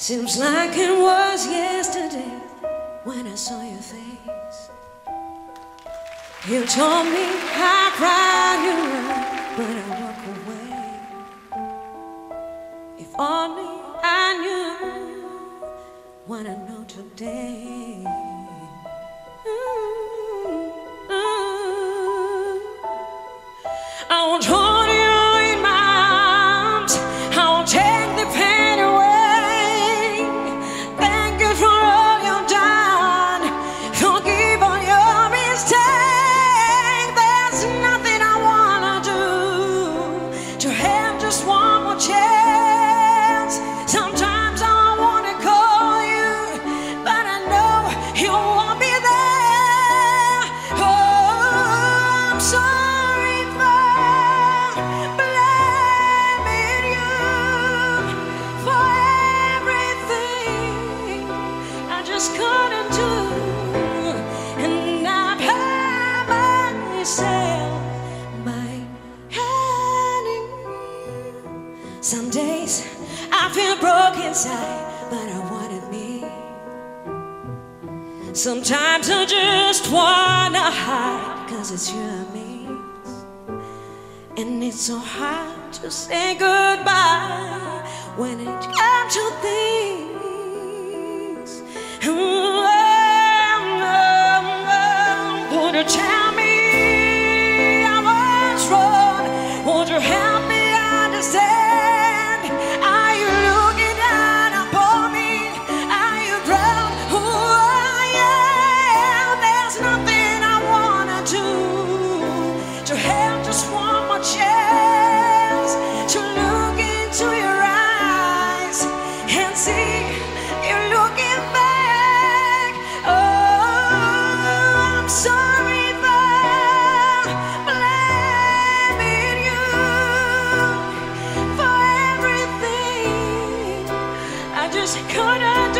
Seems like it was yesterday when I saw your face. You told me I cried you were, but I walk away. If only I knew what I know today. Mm -hmm. I was. inside, but I wanted me. Sometimes I just wanna hide, cause it's you and me. And it's so hard to say goodbye when it comes to things. just couldn't do